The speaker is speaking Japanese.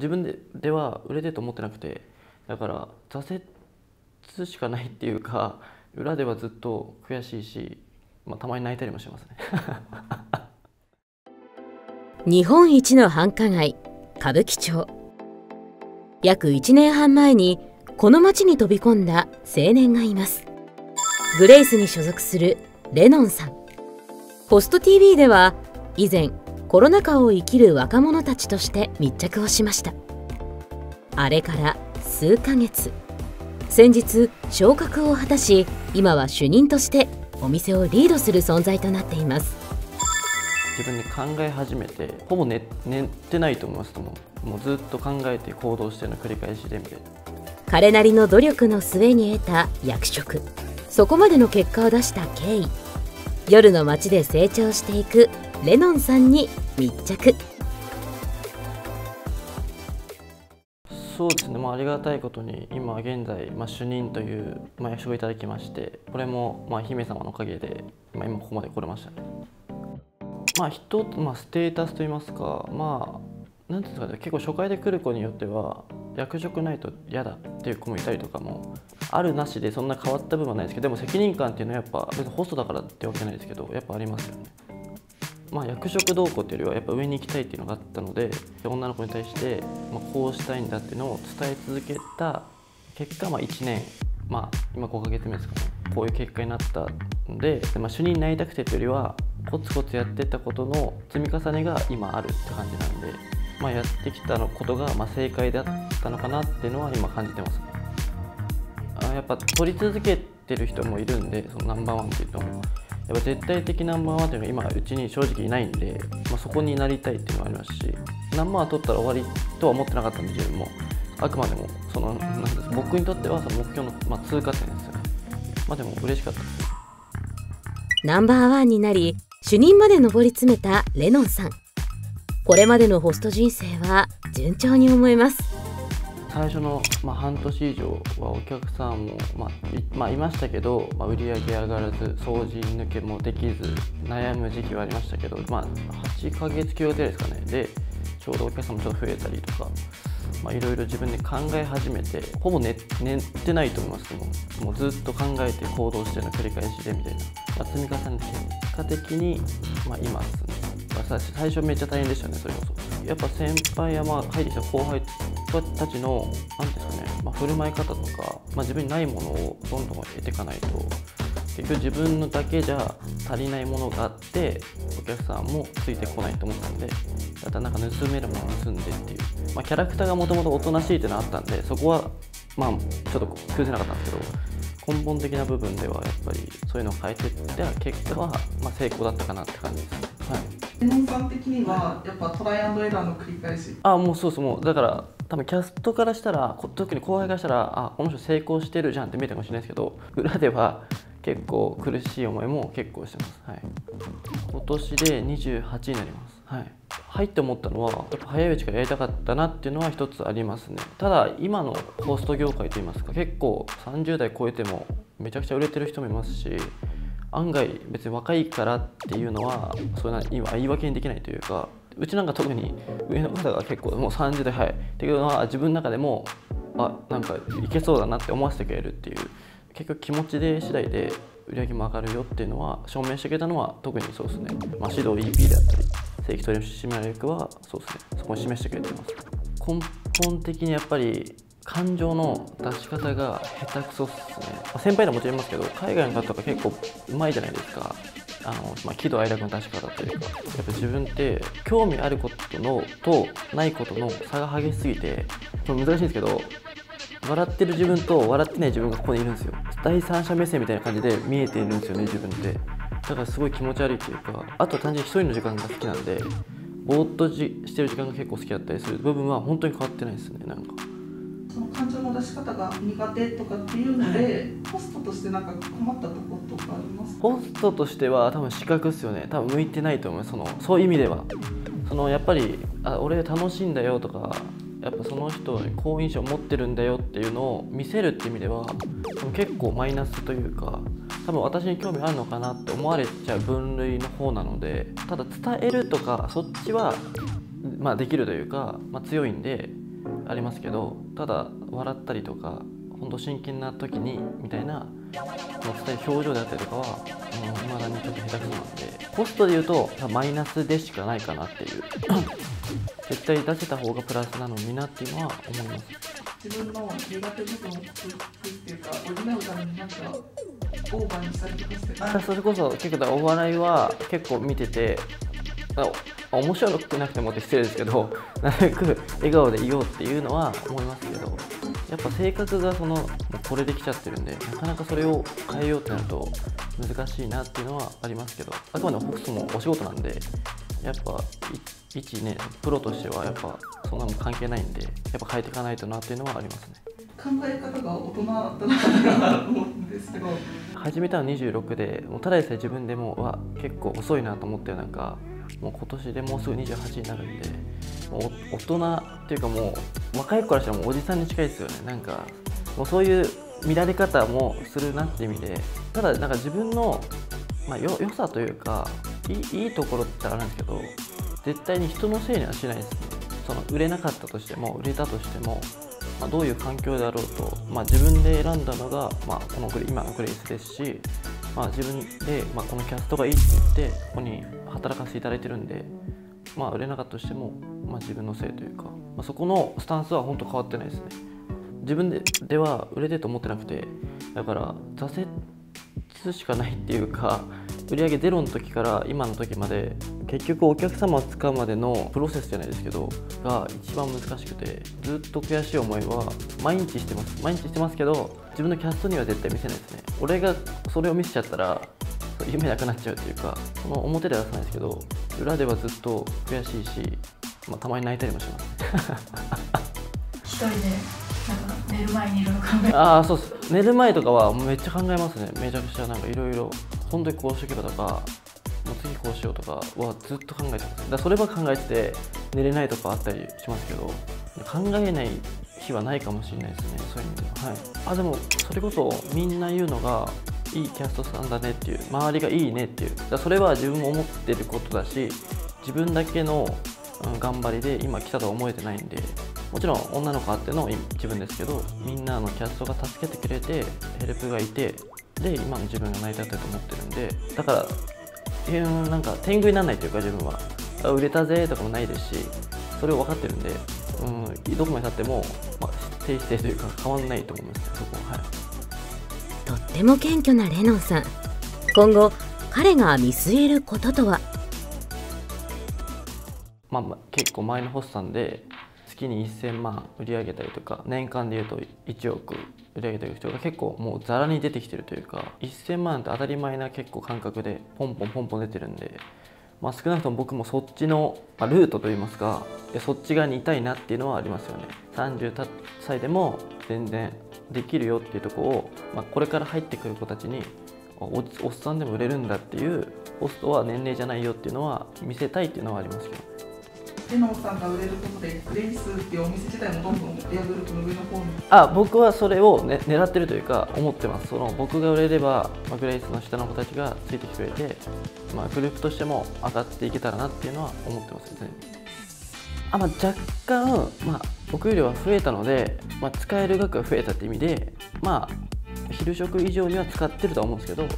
自分ででは売れてると思ってなくてだから挫折しかないっていうか裏ではずっと悔しいし、まあ、たまに泣いたりもしますね。日本一の繁華街歌舞伎町。約1年半前にこの街に飛び込んだ青年がいます。グレイスに所属するレノンさん。ポスト TV では以前コロナ禍を生きる若者たちとして密着をしました。あれから数ヶ月。先日昇格を果たし今は主任としてお店をリードする存在となっています。自分で考え始めてほぼ寝寝てないと思いますとも。もうずっと考えて行動しての繰り返しでみたいな彼なりの努力の末に得た役職。そこまでの結果を出した経緯。夜の街で成長していくレノンさんに密着。そうですね、まあ、ありがたいことに今現在、まあ、主任という、まあ、役職をいただきましてこれも、まあ、姫様のおかげで、まあ、今ここまで来れました。ねまあ一つ、まあ、ステータスといいますかまあなんていうんですかね結構初回で来る子によっては役職ないと嫌だっていう子もいたりとかもあるなしでそんな変わった部分はないですけどでも責任感っていうのはやっぱ別にホストだからってわけないですけどやっぱありますよね。まあ、役職どうこうっていうよりはやっぱ上に行きたいっていうのがあったので女の子に対して、まあ、こうしたいんだっていうのを伝え続けた結果、まあ、1年、まあ、今5ヶ月目ですかね。こういう結果になったのでで、まあ、主任になりたくてっていうよりはコツコツやってたことの積み重ねが今あるって感じなんで、まあ、やってきたのことがま正解だったのかなっていうのは今感じてますね。あやっぱ取り続けてる人もいるんでそのナンバーワンっていうのも。っぱ絶対的ナンバーワンっていうのは今うちに正直いないんで、まあ、そこになりたいっていうのはありますしナンバーワン取ったら終わりとは思ってなかったんで自分も。あくまでもそのなんです僕にとってはその目標の、まあ、通過点ですよね。まあでも嬉しかったです。ナンバーワンになり主任まで上り詰めたレノンさん。これまでのホスト人生は順調に思えます。最初の、まあ、半年以上はお客さんも、まあいまあ、いましたけど、まあ、売り上げ上がらず掃除抜けもできず悩む時期はありましたけど、まあ、8ヶ月9月ですかね。でちょうどお客さんもちょっと増えたりとか、まあ、いろいろ自分で考え始めてほぼ寝寝てないと思います。けどもうずっと考えて行動しての繰り返しでみたいな、積み重ねて結果的に、まあ、今ですね、最初めっちゃ大変でしたねそれこそ。やっぱ先輩やまあ入ってきた後輩たちの何ですかね、まあ、振る舞い方とか、まあ、自分にないものをどんどん得ていかないと結局自分のだけじゃ足りないものがあってお客さんもついてこないと思ったんでだったらなんか盗めるものを盗んでっていう、まあ、キャラクターがもともとおとなしいっていうのはあったんでそこはまあちょっと崩せなかったんですけど根本的な部分ではやっぱりそういうのを変えていった結果はまあ成功だったかなって感じですね。はいレモンさん的にはやっぱトライアンドエラーの繰り返し。あもうそうそうもうだから多分キャストからしたら特に後輩からしたらあこの人成功してるじゃんって見えたかもしれないですけど裏では結構苦しい思いも結構してます、はい、今年で28になります。はい。入って思ったのはやっぱ早いうちからやりたかったなっていうのは一つありますね。ただ今のホスト業界といいますか結構30代超えてもめちゃくちゃ売れてる人もいますし案外別に若いからっていうのはそういう言い訳にできないというかうちなんか特に上の方が結構もう30代早いっていうのは自分の中でもあなんかいけそうだなって思わせてくれるっていう結局気持ちで次第で売り上げも上がるよっていうのは証明してくれたのは特にそうですね、まあ、指導 EP であったり正規取締役はそうですね。そこに示してくれてます。根本的にやっぱり感情の出し方が下手くそっすね、まあ、先輩でももちろんいますけど海外の方とか結構うまいじゃないですか。あの、まあ、喜怒哀楽の出し方というか。やっぱ自分って興味あることのとないことの差が激しすぎて難しいんですけど笑ってる自分と笑ってない自分がここにいるんですよ。第三者目線みたいな感じで見えているんですよね自分って。だからすごい気持ち悪いっていうかあとは単純に一人の時間が好きなんでぼーっとじしてる時間が結構好きだったりする部分は本当に変わってないですねなんか。感情の出し方が苦手とかっていうので、ホストとしてなんか困ったところとかありますホストとしては多分資格っすよね。多分向いてないと思う。そのそういう意味では。そのやっぱりあ俺楽しいんだよとかやっぱその人に好印象を持ってるんだよっていうのを見せるって意味では結構マイナスというか多分私に興味あるのかなって思われちゃう分類の方なのでただ伝えるとかそっちはまあできるというか、まあ、強いんでありますけどただ笑ったりとか本当真剣な時にみたいな伝える表情であったりとかはいまだにちょっと下手くそなんでコストで言うとマイナスでしかないかなっていう。絶対出せた方がプラスなのになっていうのは思います。自分の苦手部分っていうか補うためになんかオーバーにしたりとかしてあそれこそ結構お笑いは結構見ててあ面白くなくてもって失礼ですけど なるべく笑顔でいようっていうのは思いますけどやっぱ性格がそのこれできちゃってるんでなかなかそれを変えようってなると難しいなっていうのはありますけどあくまでもホックスもお仕事なんでやっぱい一ねプロとしてはやっぱそんなの関係ないんでやっぱ変えていかないとなっていうのはありますね。考え方が大人だなと思うんですけど。始めたの26でもうただでさえ自分でもうわ結構遅いなと思ってなんかもう今年でもうすぐ28になるんでもう大人っていうかもう若い子からしたらもうおじさんに近いですよね。なんかもうそういう見られ方もするなって意味でただなんか自分の、まあ、よ良さというかいいところってあるんですけど絶対に人のせいにはしないですね。その売れなかったとしても売れたとしてもまあ、どういう環境であろうと、まあ、自分で選んだのが、まあ、このグレ今のグレイスですし、まあ、自分で、まあ、このキャストがいいって言ってここに働かせていただいてるんで、まあ、売れなかったとしても、まあ、自分のせいというか、まあ、そこのスタンスは本当変わってないですね。自分ででは売れてると思ってなくてだから挫折しかないっていうか売上ゼロの時から今の時まで結局お客様を使うまでのプロセスじゃないですけどが一番難しくてずっと悔しい思いは毎日してます。毎日してますけど自分のキャストには絶対見せないですね。俺がそれを見せちゃったら夢なくなっちゃうっていうかその表では出さないですけど裏ではずっと悔しいし、まあ、たまに泣いたりもします。一人でなんか寝る前にいろいろ考えああそうっす。寝る前とかはめっちゃ考えますね。めちゃくちゃなんかいろいろ本当にこうしとけばとかもう次こうしようとかはずっと考えてます。だからそれば考えてて寝れないとかあったりしますけど考えない日はないかもしれないですねそういう意味では、はい、あでもそれこそみんな言うのがいいキャストさんだねっていう周りがいいねっていう。だそれは自分も思ってることだし自分だけの頑張りで今来たとは思えてないんでもちろん女の子あっての自分ですけどみんなのキャストが助けてくれてヘルプがいてで今の自分が成り立ってると思ってるんでだからうんなんか天狗にならないというか自分は。あ売れたぜとかもないですしそれを分かってるんで、うん、どこまで経っても、まあ、定姿勢というか変わんないと思いますそこは。はい。とっても謙虚なレノンさん。今後彼が見据えることとは？まあまあ、結構前のホストさんで月に1000万売り上げたりとか年間でいうと1億売り上げてる人が結構もうざらに出てきてるというか1000万って当たり前な結構感覚でポンポンポンポン出てるんで、まあ、少なくとも僕もそっちの、ま、ルートといいますかそっち側にいたいなっていうのはありますよね。30歳でも全然できるよっていうとこを、まあ、これから入ってくる子たちにおおっさんでも売れるんだっていうホストは年齢じゃないよっていうのは見せたいっていうのはありますけど。レノンさんが売れることでグレイスっていうお店自体もどんどんエアグループの上の方に。あ僕はそれを、ね、狙ってるというか思ってます。その僕が売れれば、まあ、グレイスの下の子たちがついてきてくれて、まあ、グループとしても上がっていけたらなっていうのは思ってますよねあ、まあ、若干、まあ、僕よりは増えたので、まあ、使える額が増えたって意味でまあ昼食以上には使ってるとは思うんですけど